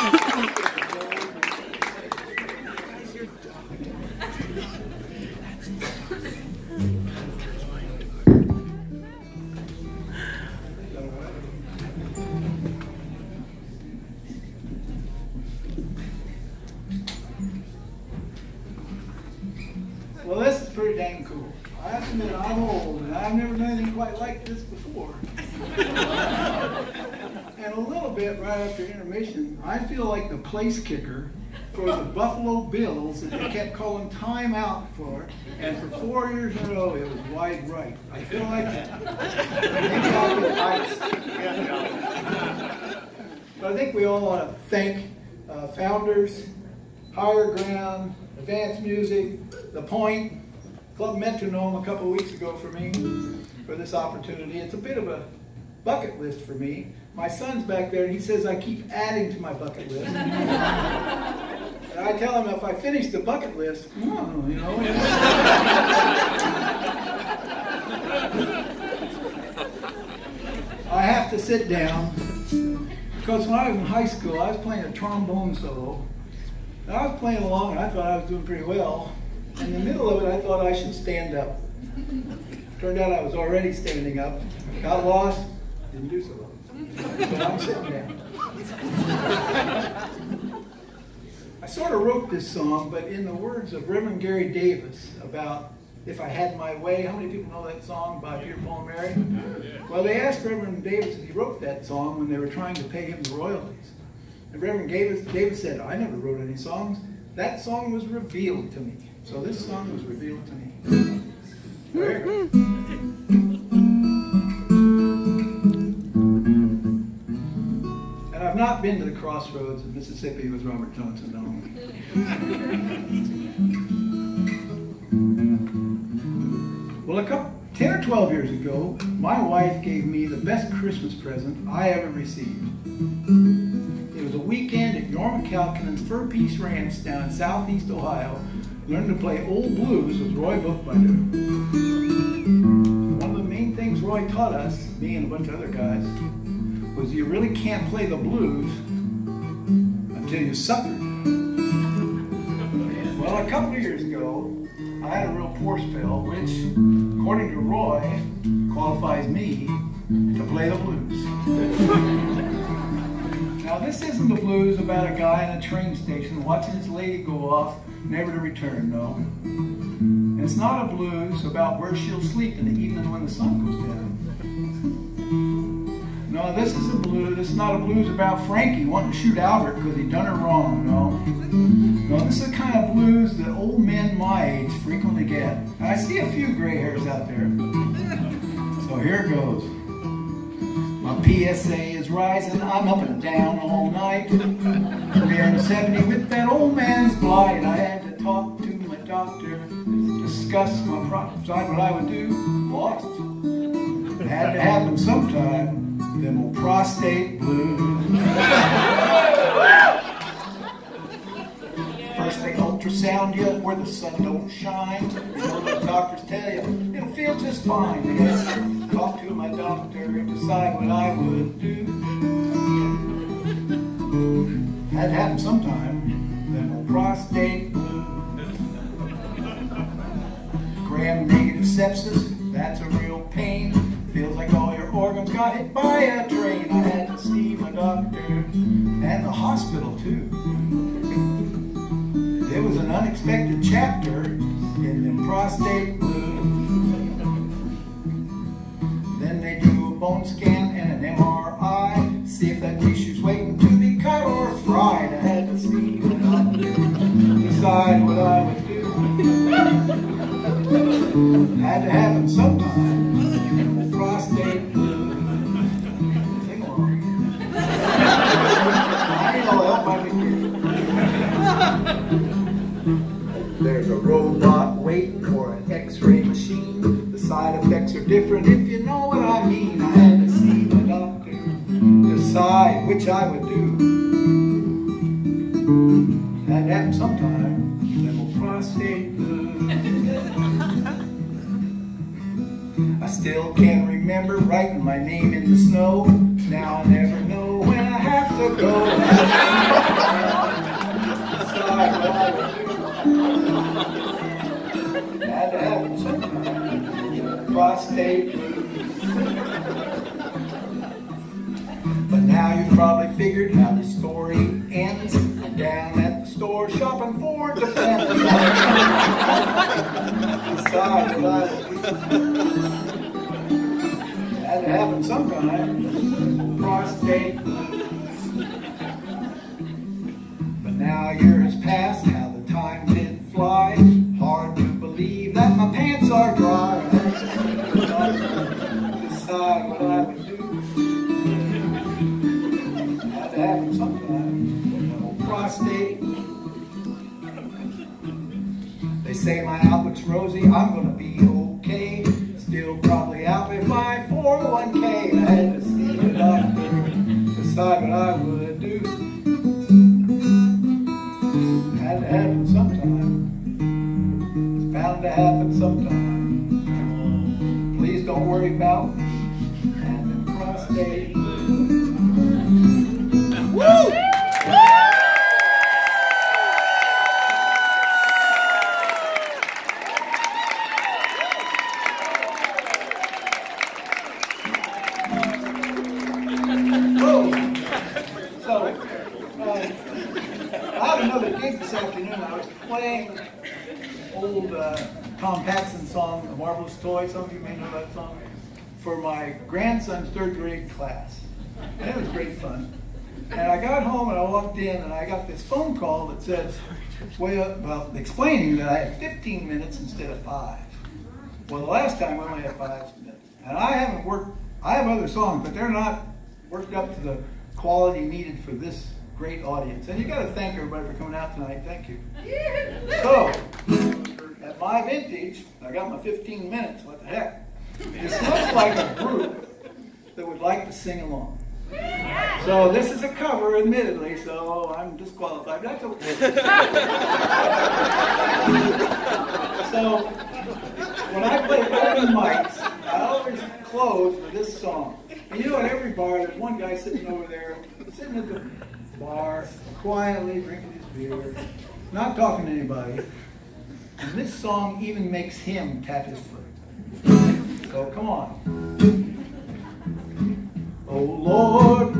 Well, this is pretty dang cool. I have to admit, I'm old, and I've never done anything quite like this before. and a little bit right after intermission, I feel like the place kicker for the Buffalo Bills that they kept calling time out for, and for four years in a row, it was wide right. I feel like maybe I'll get iced. But I think we all want to thank uh, founders, Higher Ground, Advanced Music, The Point, Club Metronome a couple weeks ago for me for this opportunity. It's a bit of a bucket list for me. My son's back there and he says I keep adding to my bucket list. and I tell him if I finish the bucket list, oh, you know. I have to sit down because when I was in high school, I was playing a trombone solo. And I was playing along and I thought I was doing pretty well. In the middle of it, I thought I should stand up. Turned out I was already standing up. Got lost, didn't do so well. So I'm sitting down. I sort of wrote this song, but in the words of Reverend Gary Davis about If I Had My Way. How many people know that song by Peter Paul and Mary? Well, they asked Reverend Davis if he wrote that song when they were trying to pay him the royalties. And Reverend Davis, Davis said, I never wrote any songs. That song was revealed to me. So this song was revealed to me. not been to the crossroads of Mississippi with Robert Johnson, no. Well, a couple, 10 or 12 years ago, my wife gave me the best Christmas present I ever received. It was a weekend at Jorma Kaukonen's Fur Peace Ranch down in southeast Ohio. Learned to play old blues with Roy Bookbinder. One of the main things Roy taught us, me and a bunch of other guys, was you really can't play the blues until you suffer. Well, a couple of years ago, I had a real poor spell, which, according to Roy, qualifies me to play the blues. now, this isn't the blues about a guy in a train station watching his lady go off, never to return, no. It's not a blues about where she'll sleep in the evening when the sun goes down. No, this is a blues. This is not a blues about Frankie wanting to shoot Albert because he done her wrong. No. No, this is the kind of blues that old men my age frequently get. I see a few gray hairs out there. So here goes. My PSA is rising. I'm up and down all night. Nearing 70 with that old man's blight. I had to talk to my doctor, discuss my problems, decide what I would do. Lost. It had to happen sometime. Them old prostate blues. First they ultrasound you where the sun don't shine. You know doctors tell you it'll feel just fine. They talk to my doctor and decide what I would do. Had to happen sometime. Them old prostate blues. Gram-negative sepsis, that's a real got hit by a train. I had to see my doctor and the hospital too. It was an unexpected chapter in the prostate blues. Then they do a bone scan and an MRI, see if that tissue's waiting to be cut or fried. I had to see my doctor, decide what I would do. Had to happen sometime. Which I would do. Had to happen sometime. Old prostate. I still can't remember writing my name in the snow. Now I never know when I have to go. Do. Had sometime. Prostate store shopping for defense. Decide what I would do. Had to happen sometime. Prostate But now years past, how the time did fly. Hard to believe that my pants are dry. Say my outlook's rosy, I'm gonna be okay. Still probably out with my 401k. I had to see the doctor, decide what I would do. Had to happen sometime. It's bound to happen sometime. Please don't worry about having prostate. Afternoon. I was playing old uh, Tom Paxton song, "A Marvelous Toy." Some of you may know that song for my grandson's third grade class. And it was great fun. And I got home and I walked in and I got this phone call that says, well, well, explaining that I had 15 minutes instead of five. Well, the last time I only had five minutes. And I haven't worked, I have other songs, but they're not worked up to the quality needed for this great audience. And you got to thank everybody for coming out tonight. Thank you. So, at my vintage, I got my 15 minutes. What the heck? This looks like a group that would like to sing along. So this is a cover, admittedly, so I'm disqualified. That's okay. so when I play open mics, I always close with this song. And you know, at every bar, there's one guy sitting over there, sitting at the bar, quietly drinking his beer, not talking to anybody. And this song even makes him tap his foot. So come on. Oh Lord,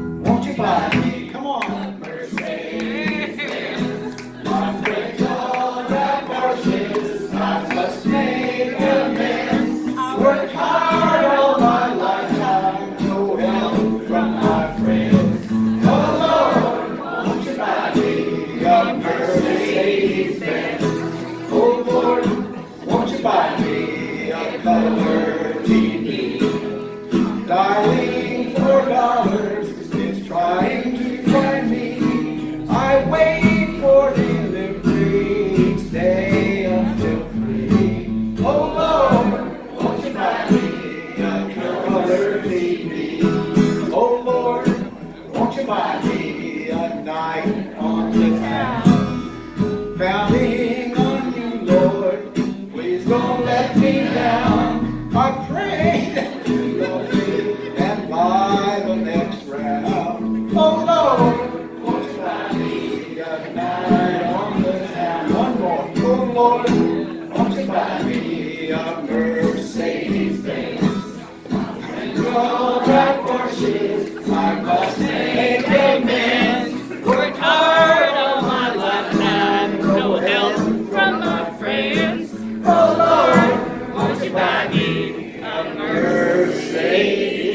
on the town? Counting on you, Lord, please don't let me down. I and buy the next round. Oh Lord? One more. Oh Lord, won't you buy me Oh